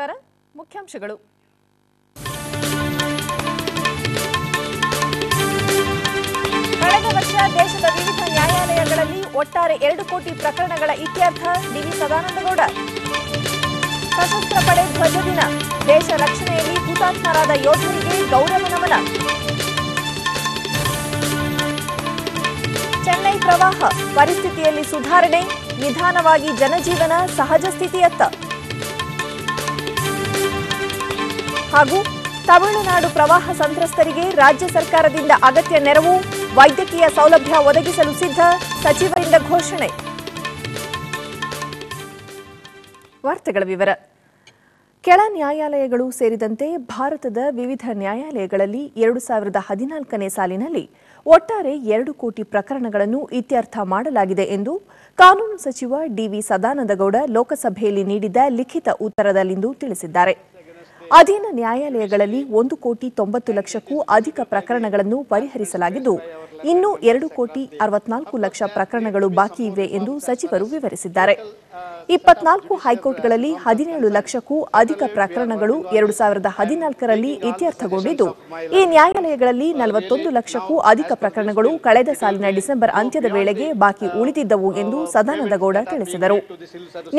ನಮಸ್ಕಾರ. ಮುಖ್ಯಾಂಶಗಳು. ಕಳೆದ ವರ್ಷ ದೇಶದ ವಿವಿಧ ನ್ಯಾಯಾಲಯಗಳಲ್ಲಿ ಒಟ್ಟಾರೆ ಎರಡು ಕೋಟಿ ಪ್ರಕರಣಗಳ ಇತ್ಯರ್ಥ ಡಿವಿ ಸದಾನಂದಗೌಡ. ಸಶಸ್ತ್ರ ಪಡೆ ಧ್ವಜ ದಿನ. ದೇಶ ರಕ್ಷಣೆಯಲ್ಲಿ ಹುತಾತ್ಮರಾದ ಯೋಧರಿಗೆ ಗೌರವ ನಮನ. ಚೆನ್ನೈ ಪ್ರವಾಹ. ಪರಿಸ್ಥಿತಿಯಲ್ಲಿ ಸುಧಾರಣೆ. ನಿಧಾನವಾಗಿ ಜನಜೀವನ ಸಹಜ ಸ್ಥಿತಿಯತ್ತ. ಹಾಗೂ ತಮಿಳುನಾಡು ಪ್ರವಾಹ ಸಂತ್ರಸ್ತರಿಗೆ ರಾಜ್ಯ ಸರ್ಕಾರದಿಂದ ಅಗತ್ಯ ನೆರವು, ವೈದ್ಯಕೀಯ ಸೌಲಭ್ಯ ಒದಗಿಸಲು ಸಿದ್ಧ ಸಚಿವರಿಂದ ಘೋಷಣೆ. ವಾರ್ತೆಗಳ ವಿವರ. ಕೆಳ ನ್ಯಾಯಾಲಯಗಳು ಸೇರಿದಂತೆ ಭಾರತದ ವಿವಿಧ ನ್ಯಾಯಾಲಯಗಳಲ್ಲಿ ಎರಡು ಸಾವಿರದ ಹದಿನಾಲ್ಕನೇ ಸಾಲಿನಲ್ಲಿ ಒಟ್ಟಾರೆ ಎರಡು ಕೋಟಿ ಪ್ರಕರಣಗಳನ್ನು ಇತ್ಯರ್ಥ ಮಾಡಲಾಗಿದೆ ಎಂದು ಕಾನೂನು ಸಚಿವ ಡಿವಿ ಸದಾನಂದಗೌಡ ಲೋಕಸಭೆಯಲ್ಲಿ ನೀಡಿದ ಲಿಖಿತ ಉತ್ತರದಲ್ಲಿಂದು ತಿಳಿಸಿದ್ದಾರೆ. ಅಧೀನ ನ್ಯಾಯಾಲಯಗಳಲ್ಲಿ ಒಂದು ಕೋಟಿ ತೊಂಬತ್ತು ಲಕ್ಷಕ್ಕೂ ಅಧಿಕ ಪ್ರಕರಣಗಳನ್ನು ಪರಿಹರಿಸಲಾಗಿದ್ದು, ಇನ್ನೂ ಎರಡು ಕೋಟಿ ಅರವತ್ನಾಲ್ಕು ಲಕ್ಷ ಪ್ರಕರಣಗಳು ಬಾಕಿ ಇವೆ ಎಂದು ಸಚಿವರು ವಿವರಿಸಿದ್ದಾರೆ. ಇಪ್ಪತ್ನಾಲ್ಕು ಹೈಕೋರ್ಟ್ಗಳಲ್ಲಿ ಹದಿನೇಳು ಲಕ್ಷಕ್ಕೂ ಅಧಿಕ ಪ್ರಕರಣಗಳು ಎರಡು ಸಾವಿರದ ಹದಿನಾಲ್ಕರಲ್ಲಿ ಇತ್ಯರ್ಥಗೊಂಡಿದ್ದು, ಈ ನ್ಯಾಯಾಲಯಗಳಲ್ಲಿ ನಲವತ್ತೊಂದು ಲಕ್ಷಕ್ಕೂ ಅಧಿಕ ಪ್ರಕರಣಗಳು ಕಳೆದ ಸಾಲಿನ ಡಿಸೆಂಬರ್ ಅಂತ್ಯದ ವೇಳೆಗೆ ಬಾಕಿ ಉಳಿದಿದ್ದವು ಎಂದು ಸದಾನಂದಗೌಡ ತಿಳಿಸಿದರು.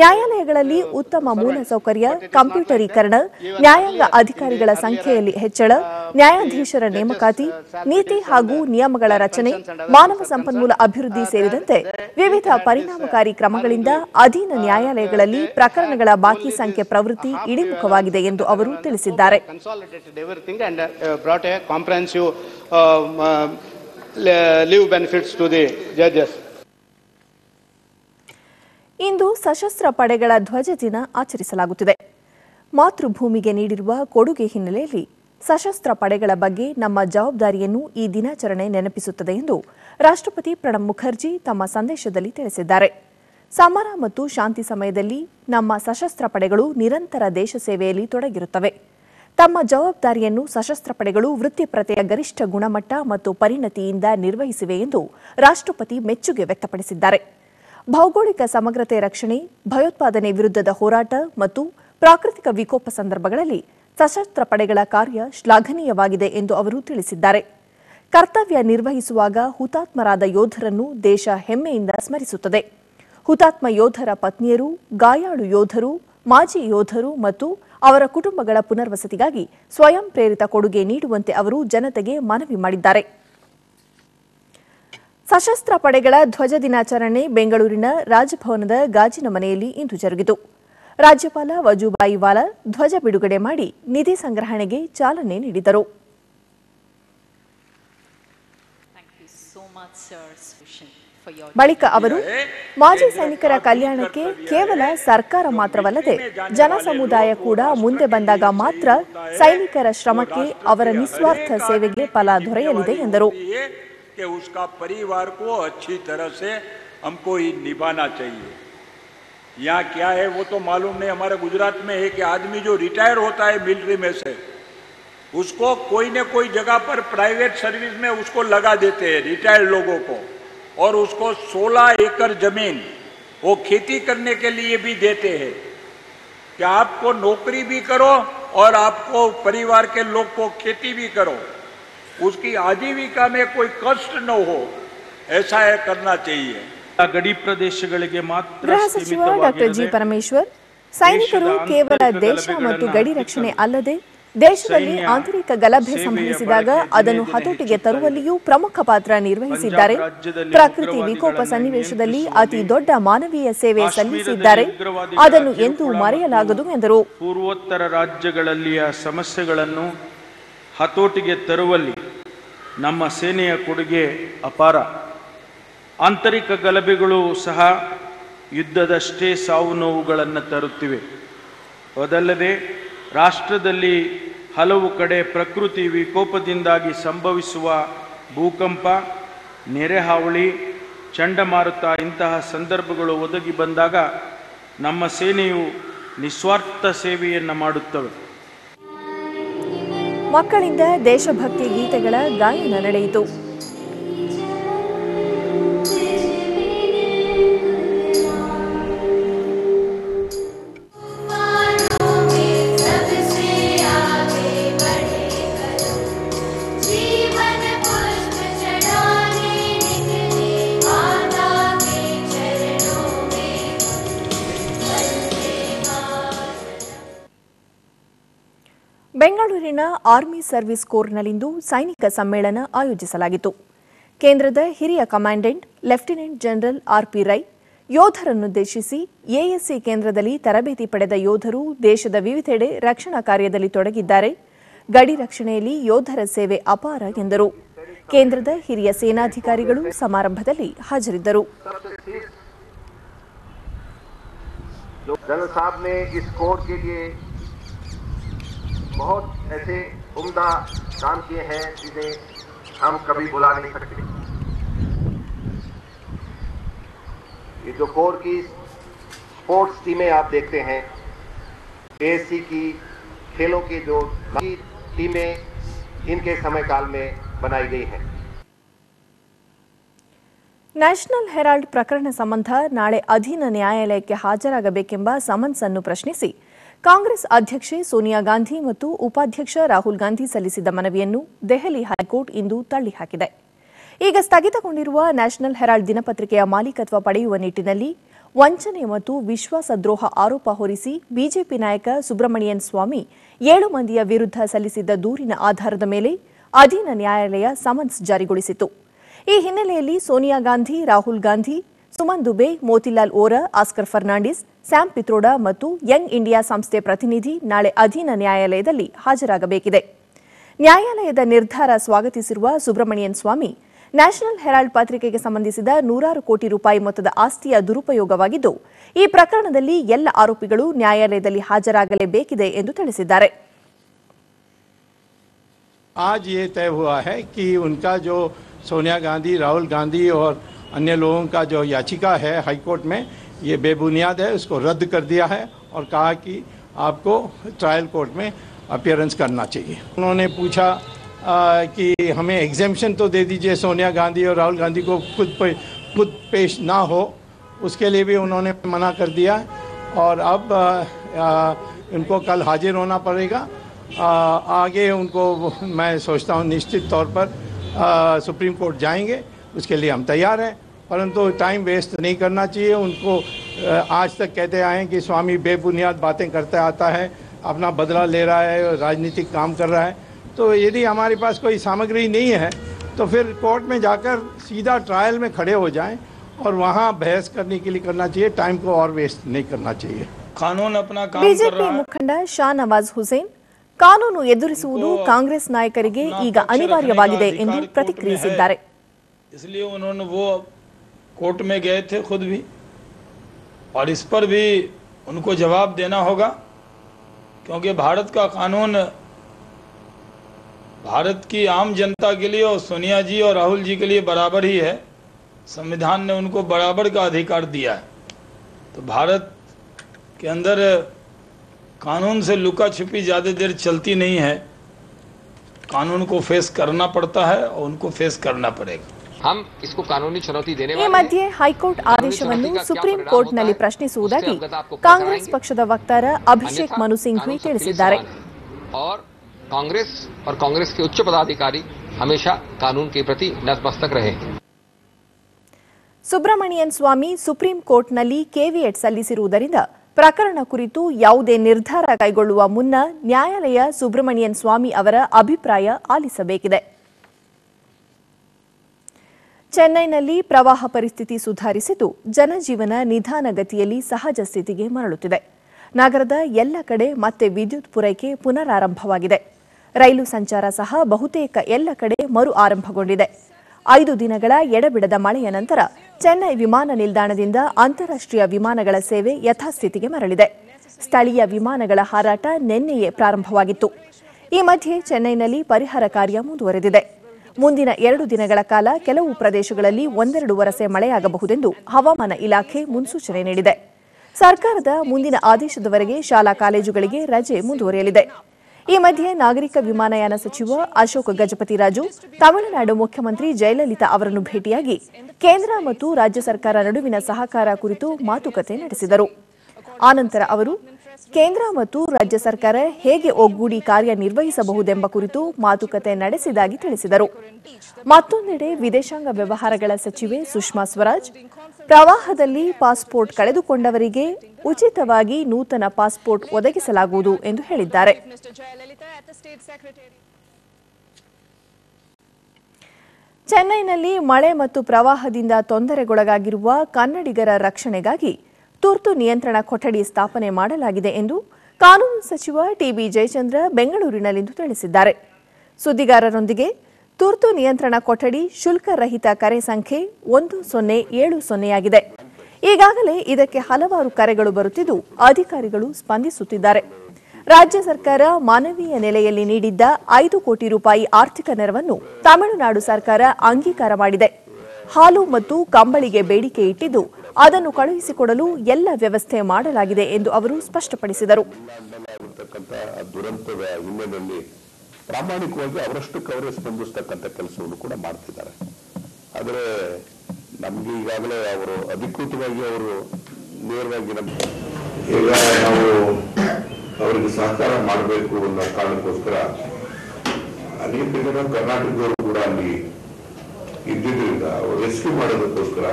ನ್ಯಾಯಾಲಯಗಳಲ್ಲಿ ಉತ್ತಮ ಮೂಲಸೌಕರ್ಯ, ಕಂಪ್ಯೂಟರೀಕರಣ, ನ್ಯಾಯಾಂಗ ಅಧಿಕಾರಿಗಳ ಸಂಖ್ಯೆಯಲ್ಲಿ ಹೆಚ್ಚಳ, ನ್ಯಾಯಾಧೀಶರ ನೇಮಕಾತಿ, ನೀತಿ ಹಾಗೂ ನಿಯಮಗಳ ರಚನೆ, ಮಾನವ ಸಂಪನ್ಮೂಲ ಅಭಿವೃದ್ಧಿ ಸೇರಿದಂತೆ ವಿವಿಧ ಪರಿಣಾಮಕಾರಿ ಕ್ರಮಗಳಿಂದ ಅಧೀನ ನ್ಯಾಯಾಲಯಗಳಲ್ಲಿ ಪ್ರಕರಣಗಳ ಬಾಕಿ ಸಂಖ್ಯೆ ಪ್ರವೃತ್ತಿ ಇಳಿಮುಖವಾಗಿದೆ ಎಂದು ಅವರು ತಿಳಿಸಿದ್ದಾರೆ. Uh, um, uh. ಇಂದು ಸಶಸ್ತ್ರ ಪಡೆಗಳ ಧ್ವಜ ದಿನ ಆಚರಿಸಲಾಗುತ್ತಿದೆ. ಮಾತೃಭೂಮಿಗೆ ನೀಡಿರುವ ಕೊಡುಗೆ ಹಿನ್ನೆಲೆಯಲ್ಲಿ ಸಶಸ್ತ್ರ ಪಡೆಗಳ ಬಗ್ಗೆ ನಮ್ಮ ಜವಾಬ್ದಾರಿಯನ್ನು ಈ ದಿನಾಚರಣೆ ನೆನಪಿಸುತ್ತದೆ ಎಂದು ರಾಷ್ಟ್ರಪತಿ ಪ್ರಣಬ್ ಮುಖರ್ಜಿ ತಮ್ಮ ಸಂದೇಶದಲ್ಲಿ ತಿಳಿಸಿದ್ದಾರೆ. ಸಮರ ಮತ್ತು ಶಾಂತಿ ಸಮಯದಲ್ಲಿ ನಮ್ಮ ಸಶಸ್ತ್ರ ಪಡೆಗಳು ನಿರಂತರ ದೇಶ ಸೇವೆಯಲ್ಲಿ ತೊಡಗಿರುತ್ತವೆ. ತಮ್ಮ ಜವಾಬ್ದಾರಿಯನ್ನು ಸಶಸ್ತ್ರ ಪಡೆಗಳು ವೃತ್ತಿಪ್ರತೆಯ ಗರಿಷ್ಠ ಗುಣಮಟ್ಟ ಮತ್ತು ಪರಿಣತಿಯಿಂದ ನಿರ್ವಹಿಸಿವೆ ಎಂದು ರಾಷ್ಟ್ರಪತಿ ಮೆಚ್ಚುಗೆ ವ್ಯಕ್ತಪಡಿಸಿದ್ದಾರೆ. ಭೌಗೋಳಿಕ ಸಮಗ್ರತೆ ರಕ್ಷಣೆ, ಭಯೋತ್ಪಾದನೆ ವಿರುದ್ಧದ ಹೋರಾಟ ಮತ್ತು ಪ್ರಾಕೃತಿಕ ವಿಕೋಪ ಸಂದರ್ಭಗಳಲ್ಲಿ ಸಶಸ್ತ್ರ ಪಡೆಗಳ ಕಾರ್ಯ ಶ್ಲಾಘನೀಯವಾಗಿದೆ ಎಂದು ಅವರು ತಿಳಿಸಿದ್ದಾರೆ. ಕರ್ತವ್ಯ ನಿರ್ವಹಿಸುವಾಗ ಹುತಾತ್ಮರಾದ ಯೋಧರನ್ನು ದೇಶ ಹೆಮ್ಮೆಯಿಂದ ಸ್ಮರಿಸುತ್ತದೆ. ಹುತಾತ್ಮ ಯೋಧರ ಪತ್ನಿಯರು, ಗಾಯಾಳು ಯೋಧರು, ಮಾಜಿ ಯೋಧರು ಮತ್ತು ಅವರ ಕುಟುಂಬಗಳ ಪುನರ್ವಸತಿಗಾಗಿ ಸ್ವಯಂ ಪ್ರೇರಿತ ಕೊಡುಗೆ ನೀಡುವಂತೆ ಅವರು ಜನತೆಗೆ ಮನವಿ ಮಾಡಿದ್ದಾರೆ. ಸಶಸ್ತ್ರ ಪಡೆಗಳ ಧ್ವಜ ದಿನಾಚರಣೆ ಬೆಂಗಳೂರಿನ ರಾಜಭವನದ ಗಾಜಿನ ಮನೆಯಲ್ಲಿ ಇಂದು ಜರುಗಿತು. ರಾಜ್ಯಪಾಲ ವಜೂಬಾಯಿ ವಾಲಾ ಧ್ವಜ ಬಿಡುಗಡೆ ಮಾಡಿ ನಿಧಿ ಸಂಗ್ರಹಣೆಗೆ ಚಾಲನೆ ನೀಡಿದರು. ಬಳಿಕ ಅವರು ಮಾಜಿ ಸೈನಿಕರ ಕಲ್ಯಾಣಕ್ಕೆ ಕೇವಲ ಸರ್ಕಾರ ಮಾತ್ರವಲ್ಲದೆ ಜನ ಸಮುದಾಯ ಕೂಡ ಮುಂದೆ ಬಂದಾಗ ಮಾತ್ರ ಸೈನಿಕರ ಶ್ರಮಕ್ಕೆ ಅವರ ನಿಸ್ವಾರ್ಥ ಸೇವೆಗೆ ಫಲ ದೊರೆಯಲಿದೆ ಎಂದರು ये कि उसका परिवार को अच्छी तरह से हमको ही निभाना चाहिए यहाँ क्या है वो तो मालूम नहीं हमारे गुजरात में है कि आदमी जो रिटायर होता है मिलिट्री में से उसको कोई न कोई जगह पर प्राइवेट सर्विस में उसको लगा देते हैं रिटायर्ड लोगों को और उसको 16 एकड़ जमीन वो खेती करने के लिए भी देते हैं कि आपको नौकरी भी करो और आपको परिवार के लोग को खेती भी करो उसकी आजीविका में कोई कष्ट न हो ऐसा है करना चाहिए ಗಡಿ ಪ್ರದೇಶಗಳಿಗೆ ಮಾತ್ರ ಗೃಹ ಸಚಿವ ಡಾಕ್ಟರ್ ಜಿ ಪರಮೇಶ್ವರ್ ಸೈನಿಕರು ಕೇವಲ ದೇಶ ಮತ್ತು ಗಡಿ ರಕ್ಷಣೆ ಅಲ್ಲದೆ ದೇಶದಲ್ಲಿ ಆಂತರಿಕ ಗಲಭೆ ಸಂಭವಿಸಿದಾಗ ಅದನ್ನು ಹತೋಟಿಗೆ ತರುವಲ್ಲಿಯೂ ಪ್ರಮುಖ ಪಾತ್ರ ನಿರ್ವಹಿಸಿದ್ದಾರೆ. ಪ್ರಕೃತಿ ವಿಕೋಪ ಸನ್ನಿವೇಶದಲ್ಲಿ ಅತಿ ದೊಡ್ಡ ಮಾನವೀಯ ಸೇವೆ ಸಲ್ಲಿಸಿದ್ದಾರೆ. ಅದನ್ನು ಎಂದೂ ಮರೆಯಲಾಗದು ಎಂದರು. ಪೂರ್ವೋತ್ತರ ರಾಜ್ಯಗಳಲ್ಲಿಯ ಸಮಸ್ಯೆಗಳನ್ನು ಹತೋಟಿಗೆ ತರುವಲ್ಲಿ ನಮ್ಮ ಸೇನೆಯ ಕೊಡುಗೆ ಅಪಾರ. ಆಂತರಿಕ ಗಲಭೆಗಳು ಸಹ ಯುದ್ಧದಷ್ಟೇ ಸಾವು ನೋವುಗಳನ್ನು ತರುತ್ತಿವೆ. ಅದಲ್ಲದೆ ರಾಷ್ಟ್ರದಲ್ಲಿ ಹಲವು ಕಡೆ ಪ್ರಕೃತಿ ವಿಕೋಪದಿಂದಾಗಿ ಸಂಭವಿಸುವ ಭೂಕಂಪ, ನೆರೆಹಾವಳಿ, ಚಂಡಮಾರುತ ಇಂತಹ ಸಂದರ್ಭಗಳು ಒದಗಿ ಬಂದಾಗ ನಮ್ಮ ಸೇನೆಯು ನಿಸ್ವಾರ್ಥ ಸೇವೆಯನ್ನು ಮಾಡುತ್ತವೆ. ಮಕ್ಕಳಿಂದ ದೇಶಭಕ್ತಿ ಗೀತೆಗಳ ಗಾಯನ ನಡೆಯಿತು. ಆರ್ಮಿ ಸರ್ವಿಸ್ ಕೋರ್ನಲ್ಲಿಂದು ಸೈನಿಕ ಸಮ್ಮೇಳನ ಆಯೋಜಿಸಲಾಗಿತ್ತು ಕೇಂದ್ರದ ಹಿರಿಯ commandant lieutenant general RP Rai ಯೋಧರನ್ನುದ್ದೇಶಿಸಿ ASC ಕೇಂದ್ರದಲ್ಲಿ ತರಬೇತಿ ಪಡೆದ ಯೋಧರು ದೇಶದ ವಿವಿಧೆಡೆ ರಕ್ಷಣಾ ಕಾರ್ಯದಲ್ಲಿ ತೊಡಗಿದ್ದಾರೆ ಗಡಿ ರಕ್ಷಣೆಯಲ್ಲಿ ಯೋಧರ ಸೇವೆ ಅಪಾರ ಎಂದರು ಕೇಂದ್ರದ ಹಿರಿಯ ಸೇನಾಧಿಕಾರಿಗಳು ಸಮಾರಂಭದಲ್ಲಿ ಹಾಜರಿದ್ದರು जो जनरल साहब ने इस कोर के लिए बहुत ऐसे उम्दा काम किए हैं जिन्हें हम कभी भुला नहीं सकते ये जो कोर की स्पोर्ट्स टीमें आप देखते हैं एएससी की खेलों की जो की टीमें इनके समय काल में बनाई गई हैं ನ್ಯಾಷನಲ್ ಹೆರಾಲ್ಡ್ ಪ್ರಕರಣ ಸಂಬಂಧ ನಾಳೆ ಅಧೀನ ನ್ಯಾಯಾಲಯಕ್ಕೆ ಹಾಜರಾಗಬೇಕೆಂಬ ಸಮನ್ಸ್ ಅನ್ನು ಪ್ರಶ್ನಿಸಿ ಕಾಂಗ್ರೆಸ್ ಅಧ್ಯಕ್ಷೆ ಸೋನಿಯಾ ಗಾಂಧಿ ಮತ್ತು ಉಪಾಧ್ಯಕ್ಷ ರಾಹುಲ್ ಗಾಂಧಿ ಸಲ್ಲಿಸಿದ್ದ ಮನವಿಯನ್ನು ದೆಹಲಿ ಹೈಕೋರ್ಟ್ ಇಂದು ತಳ್ಳಿಹಾಕಿದೆ. ಈಗ ಸ್ಥಗಿತಗೊಂಡಿರುವ ನ್ಯಾಷನಲ್ ಹೆರಾಲ್ಡ್ ದಿನಪತ್ರಿಕೆಯ ಮಾಲೀಕತ್ವ ಪಡೆಯುವ ನಿಟ್ಟಿನಲ್ಲಿ ವಂಚನೆ ಮತ್ತು ವಿಶ್ವಾಸದ್ರೋಹ ಆರೋಪ ಹೊರಿಸಿ ಬಿಜೆಪಿ ನಾಯಕ ಸುಬ್ರಹ್ಮಣ್ಯನ್ ಸ್ವಾಮಿ ಏಳು ಮಂದಿಯ ವಿರುದ್ಧ ಸಲ್ಲಿಸಿದ್ದ ದೂರಿನ ಆಧಾರದ ಮೇಲೆ ಅಧೀನ ನ್ಯಾಯಾಲಯ ಸಮನ್ಸ್ ಜಾರಿಗೊಳಿಸಿತು ಈ ಹಿನ್ನೆಲೆಯಲ್ಲಿ ಸೋನಿಯಾ ಗಾಂಧಿ, ರಾಹುಲ್ ಗಾಂಧಿ, ಸುಮನ್ ದುಬೆ, ಮೋತಿಲಾಲ್ ಓರಾ, ಆಸ್ಕರ್ ಫರ್ನಾಂಡಿಸ್ ಸ್ಯಾಮ್ ಪಿತ್ರೋಡಾ ಮತ್ತು ಯಂಗ್ ಇಂಡಿಯಾ ಸಂಸ್ಥೆ ಪ್ರತಿನಿಧಿ ನಾಳೆ ಅಧೀನ ನ್ಯಾಯಾಲಯದಲ್ಲಿ ಹಾಜರಾಗಬೇಕಿದೆ ನ್ಯಾಯಾಲಯದ ನಿರ್ಧಾರ ಸ್ವಾಗತಿಸಿರುವ ಸುಬ್ರಮಣಿಯನ್ ಸ್ವಾಮಿ ನ್ಯಾಷನಲ್ ಹೆರಾಲ್ಡ್ ಪತ್ರಿಕೆಗೆ ಸಂಬಂಧಿಸಿದ ನೂರಾರು ಕೋಟಿ ರೂಪಾಯಿ ಮೊತ್ತದ ಆಸ್ತಿಯ ದುರುಪಯೋಗವಾಗಿದ್ದು ಈ ಪ್ರಕರಣದಲ್ಲಿ ಎಲ್ಲ ಆರೋಪಿಗಳು ನ್ಯಾಯಾಲಯದಲ್ಲಿ ಹಾಜರಾಗಲೇಬೇಕಿದೆ ಎಂದು ತಿಳಿಸಿದ್ದಾರೆ आज ये तय हुआ है कि उनका जो सोनिया गांधी राहुल गांधी और अन्य लोगों का जो याचिका है हाईकोर्ट में ये बेबुनियाद है उसको रद्द कर दिया है और कहा कि आपको ट्रायल कोर्ट में अपियरेंस करना चाहिए। उन्होंने पूछा आ, कि हमें एग्जेम्पशन तो दे दीजिए सोनिया गांधी और राहुल गांधी को खुद पे, खुद पेश ना हो उसके लिए भी उन्होंने मना कर दिया और अब आ, आ, उनको कल हाजिर होना पड़ेगा। आ, आगे उनको मैं सोचता हूँ निश्चित तौर पर आ, सुप्रीम कोर्ट जाएँगे उसके लिए हम तैयार हैं। परंतु टाइम वेस्ट नहीं करना चाहिए उनको आ, आज तक कहते आए हैं कि स्वामी बेबुनियाद बातें करते आता है अपना बदला ले रहा है राजनीतिक काम कर रहा है तो यदि हमारे पास कोई सामग्री नहीं है तो फिर कोर्ट में जाकर सीधा ट्रायल में खड़े हो जाएं और वहाँ बहस करने के लिए करना चाहिए टाइम को और वेस्ट नहीं करना चाहिए कानून अपना काम कर ಬಿಜೆಪಿ रहा है ಮುಖಂಡ ಶಾ ನವಾಜ್ ಹುಸೇನ್ ಕಾನೂನು ಎದುರಿಸುವುದು ಕಾಂಗ್ರೆಸ್ ನಾಯಕರಿಗೆ ಈಗ ಅನಿವಾರ್ಯವಾಗಿದೆ ಎಂದು ಪ್ರತಿಕ್ರಿಯಿಸಿದ್ದಾರೆ इसलिए उन्होंने वो कोर्ट में गए थे खुद भी, और इस पर भी उनको जवाब देना होगा, क्योंकि भारत का कानून भारत की आम जनता के लिए और सोनिया जी और राहुल जी के लिए बराबर ही है। संविधान ने उनको बराबर का अधिकार दिया है। तो भारत के अंदर कानून से लुका छिपी ज़्यादा देर चलती नहीं है। कानून को फेस करना पड़ता है और उनको फेस करना पड़ेगा। हम इसको कानूनी चुनौती देने ಈ वाले हैं ಮಧ್ಯೆ ಹೈಕೋರ್ಟ್ ಆದೇಶವನ್ನು ಸುಪ್ರೀಂ ಕೋರ್ಟ್ನಲ್ಲಿ ಪ್ರಶ್ನಿಸುವುದಾಗಿ ಕಾಂಗ್ರೆಸ್ ಪಕ್ಷದ ವಕ್ತಾರ ಅಭಿಷೇಕ್ ಮನು ಸಿಂಘ್ವಿ कानून सबके लिए ತಿಳಿಸಿದ್ದಾರೆ समान है। और कांग्रेस और कांग्रेस के उच्च पदाधिकारी हमेशा कानून के प्रति नतमस्तक रहे ಸುಬ್ರಮಣಿಯನ್ ಸ್ವಾಮಿ ಸುಪ್ರೀಂ ಕೋರ್ಟ್ನಲ್ಲಿ ಕೆವಿಎಟ್ ಸಲ್ಲಿಸಿರುವುದರಿಂದ ಪ್ರಕರಣ ಕುರಿತು ಯಾವುದೇ ನಿರ್ಧಾರ ಕೈಗೊಳ್ಳುವ ಮುನ್ನ ನ್ಯಾಯಾಲಯ ಸುಬ್ರಮಣಿಯನ್ ಸ್ವಾಮಿ ಅವರ ಅಭಿಪ್ರಾಯ ಆಲಿಸಬೇಕಿದೆ ಚೆನ್ನೈನಲ್ಲಿ ಪ್ರವಾಹ ಪರಿಸ್ಥಿತಿ ಸುಧಾರಿಸಿದ್ದು ಜನಜೀವನ ನಿಧಾನಗತಿಯಲ್ಲಿ ಸಹಜ ಸ್ಥಿತಿಗೆ ಮರಳುತ್ತಿದೆ. ನಗರದ ಎಲ್ಲ ಕಡೆ ಮತ್ತೆ ವಿದ್ಯುತ್ ಪೂರೈಕೆ ಪುನರಾರಂಭವಾಗಿದೆ. ರೈಲು ಸಂಚಾರ ಸಹ ಬಹುತೇಕ ಎಲ್ಲ ಕಡೆ ಮರು ಆರಂಭಗೊಂಡಿದೆ. ಐದು ದಿನಗಳ ಎಡಬಿಡದ ಮಳೆಯ ನಂತರ ಚೆನ್ನೈ ವಿಮಾನ ನಿಲ್ದಾಣದಿಂದ ಅಂತಾರಾಷ್ಟ್ರೀಯ ವಿಮಾನಗಳ ಸೇವೆ ಯಥಾಸ್ಥಿತಿಗೆ ಮರಳಿದೆ. ಸ್ಥಳೀಯ ವಿಮಾನಗಳ ಹಾರಾಟ ನಿನ್ನೆಯೇ ಪ್ರಾರಂಭವಾಗಿತ್ತು. ಈ ಮಧ್ಯೆ ಚೆನ್ನೈನಲ್ಲಿ ಪರಿಹಾರ ಕಾರ್ಯ ಮುಂದುವರೆದಿದೆ. ಮುಂದಿನ ಎರಡು ದಿನಗಳ ಕಾಲ ಕೆಲವು ಪ್ರದೇಶಗಳಲ್ಲಿ ಒಂದೆರಡು ವರಸೆ ಮಳೆಯಾಗಬಹುದೆಂದು ಹವಾಮಾನ ಇಲಾಖೆ ಮುನ್ಸೂಚನೆ ನೀಡಿದೆ. ಸರ್ಕಾರದ ಮುಂದಿನ ಆದೇಶದವರೆಗೆ ಶಾಲಾ ಕಾಲೇಜುಗಳಿಗೆ ರಜೆ ಮುಂದುವರಿಯಲಿದೆ. ಈ ಮಧ್ಯೆ ನಾಗರಿಕ ವಿಮಾನಯಾನ ಸಚಿವ ಅಶೋಕ್ ಗಜಪತಿ ರಾಜು, ತಮಿಳುನಾಡು ಮುಖ್ಯಮಂತ್ರಿ ಜಯಲಲಿತಾ ಅವರನ್ನು ಭೇಟಿಯಾಗಿ ಕೇಂದ್ರ ಮತ್ತು ರಾಜ್ಯ ಸರ್ಕಾರ ನಡುವಿನ ಸಹಕಾರ ಕುರಿತು ಮಾತುಕತೆ ನಡೆಸಿದರು. ಆನಂತರ ಅವರು ಕೇಂದ್ರ ಮತ್ತು ರಾಜ್ಯ ಸರ್ಕಾರ ಹೇಗೆ ಒಗ್ಗೂಡಿ ಕಾರ್ಯನಿರ್ವಹಿಸಬಹುದೆಂಬ ಕುರಿತು ಮಾತುಕತೆ ನಡೆಸಿದಾಗಿ ತಿಳಿಸಿದರು. ಮತ್ತೊಂದೆಡೆ ವಿದೇಶಾಂಗ ವ್ಯವಹಾರಗಳ ಸಚಿವೆ ಸುಷ್ಮಾ ಸ್ವರಾಜ್, ಪ್ರವಾಹದಲ್ಲಿ ಪಾಸ್ಪೋರ್ಟ್ ಕಳೆದುಕೊಂಡವರಿಗೆ ಉಚಿತವಾಗಿ ನೂತನ ಪಾಸ್ಪೋರ್ಟ್ ಒದಗಿಸಲಾಗುವುದು ಎಂದು ಹೇಳಿದ್ದಾರೆ. ಚೆನ್ನೈನಲ್ಲಿ ಮಳೆ ಮತ್ತು ಪ್ರವಾಹದಿಂದ ತೊಂದರೆಗೊಳಗಾಗಿರುವ ಕನ್ನಡಿಗರ ರಕ್ಷಣೆಗಾಗಿ ತುರ್ತು ನಿಯಂತ್ರಣ ಕೊಠಡಿ ಸ್ಥಾಪನೆ ಮಾಡಲಾಗಿದೆ ಎಂದು ಕಾನೂನು ಸಚಿವ ಟಿಬಿ ಜಯಚಂದ್ರ ಬೆಂಗಳೂರಿನಲ್ಲಿಂದು ತಿಳಿಸಿದ್ದಾರೆ. ಸುದ್ದಿಗಾರರೊಂದಿಗೆ ತುರ್ತು ನಿಯಂತ್ರಣ ಕೊಠಡಿ ಶುಲ್ಕರಹಿತ ಕರೆ ಸಂಖ್ಯೆ ಒಂದು ಸೊನ್ನೆ ಏಳು ಸೊನ್ನೆಯಾಗಿದೆ. ಈಗಾಗಲೇ ಇದಕ್ಕೆ ಹಲವಾರು ಕರೆಗಳು ಬರುತ್ತಿದ್ದು ಅಧಿಕಾರಿಗಳು ಸ್ಪಂದಿಸುತ್ತಿದ್ದಾರೆ. ರಾಜ್ಯ ಸರ್ಕಾರ ಮಾನವೀಯ ನೆಲೆಯಲ್ಲಿ ನೀಡಿದ್ದ ಐದು ಕೋಟಿ ರೂಪಾಯಿ ಆರ್ಥಿಕ ನೆರವನ್ನು ತಮಿಳುನಾಡು ಸರ್ಕಾರ ಅಂಗೀಕಾರ ಮಾಡಿದೆ. ಹಾಲು ಮತ್ತು ಕಂಬಳಿಗೆ ಬೇಡಿಕೆ ಇಟ್ಟಿದ್ದು ಅದನ್ನು ಕಳುಹಿಸಿಕೊಡಲು ಎಲ್ಲ ವ್ಯವಸ್ಥೆ ಮಾಡಲಾಗಿದೆ ಎಂದು ಅವರು ಸ್ಪಷ್ಟಪಡಿಸಿದರು. ದುರಂತದ ಹಿನ್ನೆಲೆಯಲ್ಲಿ ಪ್ರಾಮಾಣಿಕವಾಗಿ ಅವರಷ್ಟು ಕವರೇಜ್ ಸ್ಪಂದಿಸ್ತಕ್ಕಂಥ ಕೆಲಸವನ್ನು ಕೂಡ ಮಾಡ್ತಿದ್ದಾರೆ. ಆದರೆ ನಮಗೆ ಈಗಾಗಲೇ ಅವರು ಅಧಿಕೃತವಾಗಿ ಅವರು ನೇರವಾಗಿ ನಮ್ಮ ಈಗ ನಾವು ಅವರಿಗೆ ಸಹಕಾರ ಮಾಡಬೇಕು ಅನ್ನೋ ಕಾರಣಕ್ಕೋಸ್ಕರ ಅನೇಕ ಜನ ಕರ್ನಾಟಕದವರು ಕೂಡ ಅಲ್ಲಿ ಇದ್ದಿದ್ದರಿಂದ ಅವರು ರೆಸ್ಕ್ಯೂ ಮಾಡೋದಕ್ಕೋಸ್ಕರ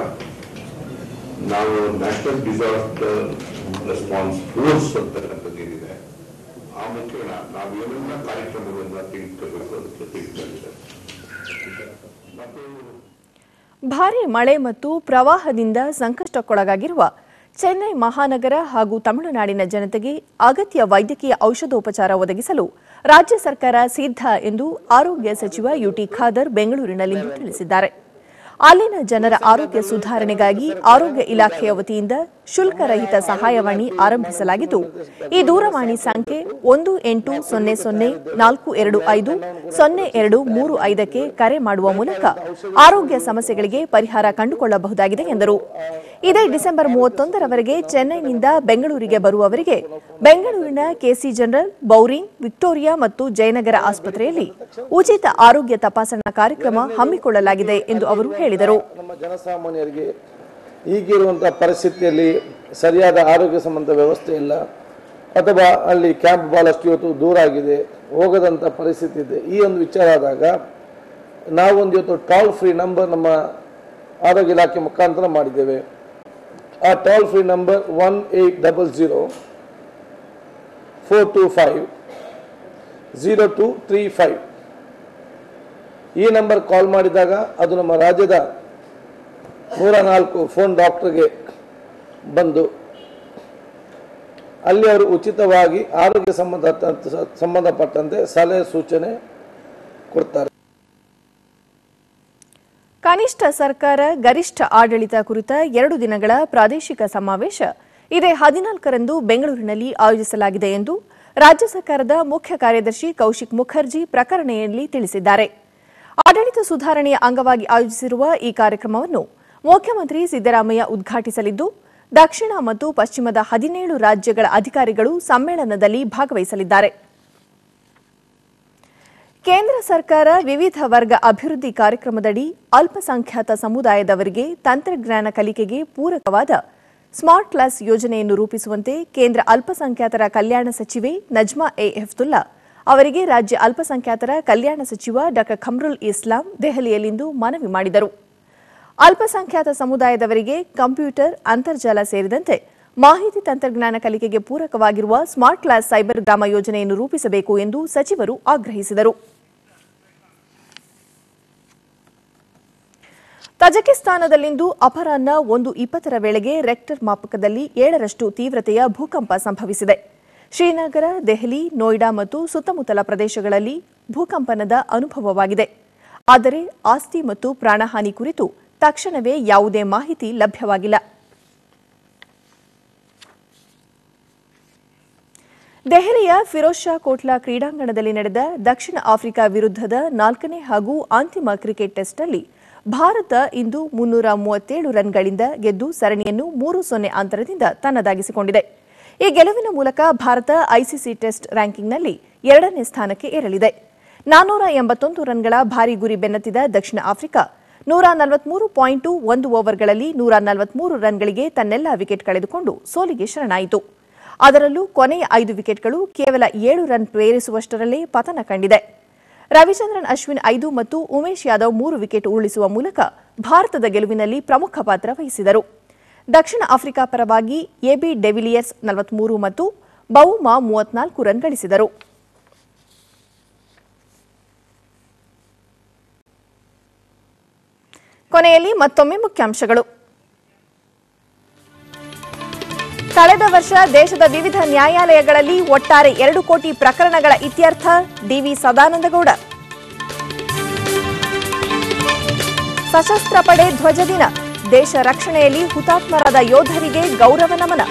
ನಾವು ನ್ಯಾಷನಲ್ ಡಿಸಾಸ್ಟರ್ ರೆಸ್ಪಾನ್ಸ್ ಫೋರ್ಸ್ ಅಂತ ಏನಿದೆ ಆ ಮುಖೇನ ನಾವು ಏನೆಲ್ಲ ಕಾರ್ಯಕ್ರಮಗಳನ್ನ ತೆಗೆದುಕೊಳ್ಬೇಕು ಅದಕ್ಕೆ ತೆಗೆದುಕೊಂಡಿದ್ದಾರೆ ಭಾರೀ ಮಳೆ ಮತ್ತು ಪ್ರವಾಹದಿಂದ ಸಂಕಷ್ಟಕ್ಕೊಳಗಾಗಿರುವ ಚೆನ್ನೈ ಮಹಾನಗರ ಹಾಗೂ ತಮಿಳುನಾಡಿನ ಜನತೆಗೆ ಅಗತ್ಯ ವೈದ್ಯಕೀಯ ಔಷಧೋಪಚಾರ ಒದಗಿಸಲು ರಾಜ್ಯ ಸರ್ಕಾರ ಸಿದ್ಧ ಎಂದು ಆರೋಗ್ಯ ಸಚಿವ ಯುಟಿ ಖಾದರ್ ಬೆಂಗಳೂರಿನಲ್ಲಿಂದು ತಿಳಿಸಿದ್ದಾರೆ. ಅಲ್ಲಿನ ಜನರ ಆರೋಗ್ಯ ಸುಧಾರಣೆಗಾಗಿ ಆರೋಗ್ಯ ಇಲಾಖೆಯ ವತಿಯಿಂದ ಶುಲ್ಕರಹಿತ ಸಹಾಯವಾಣಿ ಆರಂಭಿಸಲಾಗಿದ್ದು, ಈ ದೂರವಾಣಿ ಸಂಖ್ಯೆ ಒಂದು ಎಂಟು ಸೊನ್ನೆ ಸೊನ್ನೆ ನಾಲ್ಕು ಎರಡು ಐದು ಸೊನ್ನೆ ಎರಡು ಮೂರು ಐದಕ್ಕೆ ಕರೆ ಮಾಡುವ ಮೂಲಕ ಆರೋಗ್ಯ ಸಮಸ್ಯೆಗಳಿಗೆ ಪರಿಹಾರ ಕಂಡುಕೊಳ್ಳಬಹುದಾಗಿದೆ ಎಂದರು. ಇದೇ ಡಿಸೆಂಬರ್ ಮೂವತ್ತೊಂದರವರೆಗೆ ಚೆನ್ನೈನಿಂದ ಬೆಂಗಳೂರಿಗೆ ಬರುವವರಿಗೆ ಬೆಂಗಳೂರಿನ ಕೆಸಿ ಜನರಲ್ ಬೌರಿಂಗ್ ವಿಕ್ಟೋರಿಯಾ ಮತ್ತು ಜಯನಗರ ಆಸ್ಪತ್ರೆಯಲ್ಲಿ ಉಚಿತ ಆರೋಗ್ಯ ತಪಾಸಣಾ ಕಾರ್ಯಕ್ರಮ ಹಮ್ಮಿಕೊಳ್ಳಲಾಗಿದೆ ಎಂದು ಅವರು ಹೇಳಿದರು. ಈಗಿರುವಂಥ ಪರಿಸ್ಥಿತಿಯಲ್ಲಿ ಸರಿಯಾದ ಆರೋಗ್ಯ ಸಂಬಂಧ ವ್ಯವಸ್ಥೆ ಇಲ್ಲ. ಅಥವಾ ಅಲ್ಲಿ ಕ್ಯಾಂಪ್ ಭಾಳಷ್ಟು ಇವತ್ತು ದೂರ ಆಗಿದೆ ಹೋಗದಂಥ ಪರಿಸ್ಥಿತಿ ಇದೆ. ಈ ಒಂದು ವಿಚಾರ ಆದಾಗ ನಾವೊಂದು ಇವತ್ತು ಟೋಲ್ ಫ್ರೀ ನಂಬರ್ ನಮ್ಮ ಆರೋಗ್ಯ ಇಲಾಖೆ ಮುಖಾಂತರ ಮಾಡಿದ್ದೇವೆ. ಆ toll free number one eight double zero four two five zero two three five ಈ ನಂಬರ್ ಕಾಲ್ ಮಾಡಿದಾಗ ಅದು ನಮ್ಮ ರಾಜ್ಯದ ನೂರ ನಾಲ್ಕು ಫೋನ್ ಡಾಕ್ಟರ್ಗೆ ಬಂದು, ಅಲ್ಲಿ ಅವರು ಉಚಿತವಾಗಿ ಆರೋಗ್ಯ ಸಂಬಂಧ ಸಂಬಂಧಪಟ್ಟಂತೆ ಸಲಹೆ, ಸೂಚನೆ ಕೊಡ್ತಾರೆ. ಕನಿಷ್ಠ ಸರ್ಕಾರ, ಗರಿಷ್ಠ ಆಡಳಿತ ಕುರಿತ ಎರಡು ದಿನಗಳ ಪ್ರಾದೇಶಿಕ ಸಮಾವೇಶ ಇದೇ ಹದಿನಾಲ್ಕರಂದು ಬೆಂಗಳೂರಿನಲ್ಲಿ ಆಯೋಜಿಸಲಾಗಿದೆ ಎಂದು ರಾಜ್ಯ ಸರ್ಕಾರದ ಮುಖ್ಯ ಕಾರ್ಯದರ್ಶಿ ಕೌಶಿಕ್ ಮುಖರ್ಜಿ ಪ್ರಕಟಣೆಯಲ್ಲಿ ತಿಳಿಸಿದ್ದಾರೆ. ಆಡಳಿತ ಸುಧಾರಣೆಯ ಅಂಗವಾಗಿ ಆಯೋಜಿಸಿರುವ ಈ ಕಾರ್ಯಕ್ರಮವನ್ನು ಮುಖ್ಯಮಂತ್ರಿ ಸಿದ್ದರಾಮಯ್ಯ ಉದ್ಘಾಟಿಸಲಿದ್ದು, ದಕ್ಷಿಣ ಮತ್ತು ಪಶ್ಚಿಮದ ಹದಿನೇಳು ರಾಜ್ಯಗಳ ಅಧಿಕಾರಿಗಳು ಸಮ್ಮೇಳನದಲ್ಲಿ ಭಾಗವಹಿಸಲಿದ್ದಾರೆ. ಕೇಂದ್ರ ಸರ್ಕಾರ ವಿವಿಧ ವರ್ಗ ಅಭಿವೃದ್ಧಿ ಕಾರ್ಯಕ್ರಮದಡಿ ಅಲ್ಪಸಂಖ್ಯಾತ ಸಮುದಾಯದವರಿಗೆ ತಂತ್ರಜ್ಞಾನ ಕಲಿಕೆಗೆ ಪೂರಕವಾದ ಸ್ಮಾರ್ಟ್ ಕ್ಲಾಸ್ ಯೋಜನೆಯನ್ನು ರೂಪಿಸುವಂತೆ ಕೇಂದ್ರ ಅಲ್ಪಸಂಖ್ಯಾತರ ಕಲ್ಯಾಣ ಸಚಿವೆ ನಜ್ಮಾ ಎ ಹೆಫ್ತುಲ್ಲಾ ಅವರಿಗೆ ರಾಜ್ಯ ಅಲ್ಪಸಂಖ್ಯಾತರ ಕಲ್ಯಾಣ ಸಚಿವ ಡಾ ಖಮ್ರುಲ್ ಇಸ್ಲಾಂ ದೆಹಲಿಯಲ್ಲಿಂದು ಮನವಿ ಮಾಡಿದರು. ಅಲ್ಪಸಂಖ್ಯಾತ ಸಮುದಾಯದವರಿಗೆ ಕಂಪ್ಯೂಟರ್, ಅಂತರ್ಜಾಲ ಸೇರಿದಂತೆ ಮಾಹಿತಿ ತಂತ್ರಜ್ಞಾನ ಕಲಿಕೆಗೆ ಪೂರಕವಾಗಿರುವ ಸ್ಮಾರ್ಟ್ ಕ್ಲಾಸ್ ಸೈಬರ್ ಗ್ರಾಮ ಯೋಜನೆಯನ್ನು ರೂಪಿಸಬೇಕು ಎಂದು ಸಚಿವರು ಆಗ್ರಹಿಸಿದರು. ತಜಕಿಸ್ತಾನದಲ್ಲಿಂದು ಅಪರಾಹ್ನ ಒಂದು ಇಪ್ಪತ್ತರ ವೇಳೆಗೆ ರೆಕ್ಟರ್ ಮಾಪಕದಲ್ಲಿ ಏಳರಷ್ಟು ತೀವ್ರತೆಯ ಭೂಕಂಪ ಸಂಭವಿಸಿದೆ. ಶ್ರೀನಗರ, ದೆಹಲಿ, ನೋಯ್ಡಾ ಮತ್ತು ಸುತ್ತಮುತ್ತಲ ಪ್ರದೇಶಗಳಲ್ಲಿ ಭೂಕಂಪನದ ಅನುಭವವಾಗಿದೆ. ಆದರೆ ಆಸ್ತಿ ಮತ್ತು ಪ್ರಾಣಹಾನಿ ಕುರಿತು ತಕ್ಷಣವೇ ಯಾವುದೇ ಮಾಹಿತಿ ಲಭ್ಯವಾಗಿಲ್ಲ. ದೆಹಲಿಯ ಫಿರೋಜ್ ಶಾ ಕೋಟ್ಲಾ ಕ್ರೀಡಾಂಗಣದಲ್ಲಿ ನಡೆದ ದಕ್ಷಿಣ ಆಫ್ರಿಕಾ ವಿರುದ್ಧದ ನಾಲ್ಕನೇ ಹಾಗೂ ಅಂತಿಮ ಕ್ರಿಕೆಟ್ ಟೆಸ್ಟ್ನಲ್ಲಿ ಭಾರತ ಇಂದು ಮುನ್ನೂರ ಮೂವತ್ತೇಳು ರನ್ಗಳಿಂದ ಗೆದ್ದು ಸರಣಿಯನ್ನು ಮೂರು ಸೊನ್ನೆ ಅಂತರದಿಂದ ತನ್ನದಾಗಿಸಿಕೊಂಡಿದೆ. ಈ ಗೆಲುವಿನ ಮೂಲಕ ಭಾರತ ಐಸಿಸಿ ಟೆಸ್ಟ್ ರ್ಯಾಂಕಿಂಗ್ನಲ್ಲಿ ಎರಡನೇ ಸ್ಥಾನಕ್ಕೆ ಏರಲಿದೆ. ನಾನೂರ ಎಂಬತ್ತೊಂದು ರನ್ಗಳ ಭಾರಿ ಗುರಿ ಬೆನ್ನತ್ತಿದ ದಕ್ಷಿಣ ಆಫ್ರಿಕಾ ನೂರ ನಲವತ್ಮೂರು ಪಾಯಿಂಟು ಒಂದು ಓವರ್ಗಳಲ್ಲಿ ನೂರ ನಲವತ್ಮೂರು ರನ್ಗಳಿಗೆ ತನ್ನೆಲ್ಲ ವಿಕೆಟ್ ಕಳೆದುಕೊಂಡು ಸೋಲಿಗೆ ಶರಣಾಯಿತು. ಅದರಲ್ಲೂ ಕೊನೆಯ ಐದು ವಿಕೆಟ್ಗಳು ಕೇವಲ ಏಳು ರನ್ ಪ್ರೇರಿಸುವಷ್ಟರಲ್ಲೇ ಪತನ ಕಂಡಿದೆ. ರವಿಚಂದ್ರನ್, ಅಶ್ವಿನ್ ಐದು ಮತ್ತು ಉಮೇಶ್ ಯಾದವ್ ಮೂರು ವಿಕೆಟ್ ಉರುಳಿಸುವ ಮೂಲಕ ಭಾರತದ ಗೆಲುವಿನಲ್ಲಿ ಪ್ರಮುಖ ಪಾತ್ರ ವಹಿಸಿದರು. ದಕ್ಷಿಣ ಆಫ್ರಿಕಾ ಪರವಾಗಿ ಎಬಿ ಡೆವಿಲಿಯರ್ಸ್ ನಲವತ್ಮೂರು ಮತ್ತು ಬೌಮಾ ಮೂವತ್ನಾಲ್ಕು ರನ್ ಗಳಿಸಿದರು. ಕೊನೆಯಲ್ಲಿ ಮತ್ತೊಮ್ಮೆ ಮುಖ್ಯಾಂಶಗಳು. ಕಳೆದ ವರ್ಷ ದೇಶದ ವಿವಿಧ ನ್ಯಾಯಾಲಯಗಳಲ್ಲಿ ಒಟ್ಟಾರೆ ಎರಡು ಕೋಟಿ ಪ್ರಕರಣಗಳ ಇತ್ಯರ್ಥ ಡಿವಿ ಸದಾನಂದಗೌಡ. ಸಶಸ್ತ್ರ ಪಡೆ ಧ್ವಜ ದಿನ, ದೇಶ ರಕ್ಷಣೆಯಲ್ಲಿ ಹುತಾತ್ಮರಾದ ಯೋಧರಿಗೆ ಗೌರವ ನಮನ.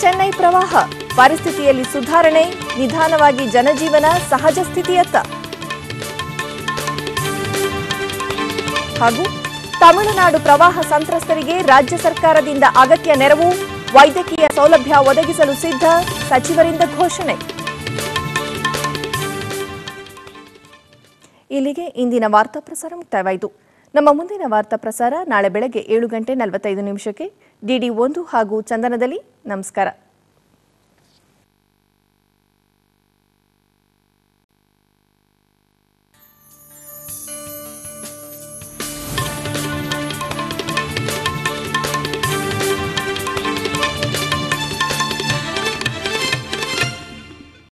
ಚೆನ್ನೈ ಪ್ರವಾಹ, ಪರಿಸ್ಥಿತಿಯಲ್ಲಿ ಸುಧಾರಣೆ, ನಿಧಾನವಾಗಿ ಜನಜೀವನ ಸಹಜ ಸ್ಥಿತಿಯತ್ತ. ಹಾಗೂ ತಮಿಳುನಾಡು ಪ್ರವಾಹ ಸಂತ್ರಸ್ತರಿಗೆ ರಾಜ್ಯ ಸರ್ಕಾರದಿಂದ ಅಗತ್ಯ ನೆರವು, ವೈದ್ಯಕೀಯ ಸೌಲಭ್ಯ ಒದಗಿಸಲು ಸಿದ್ಧ ಸಚಿವರಿಂದ ಘೋಷಣೆ. ಇಲ್ಲಿಗೆ ಇಂದಿನ ವಾರ್ತಾ ಪ್ರಸಾರ ಮುಕ್ತಾಯವಾಯಿತು. ನಮ್ಮ ಮುಂದಿನ ವಾರ್ತಾ ಪ್ರಸಾರ ನಾಳೆ ಬೆಳಗ್ಗೆ ಏಳು ಗಂಟೆ ನಲವತ್ತೈದು ನಿಮಿಷಕ್ಕೆ ಡಿಡಿ ಒಂದು ಹಾಗೂ ಚಂದನದಲ್ಲಿ. ನಮಸ್ಕಾರ.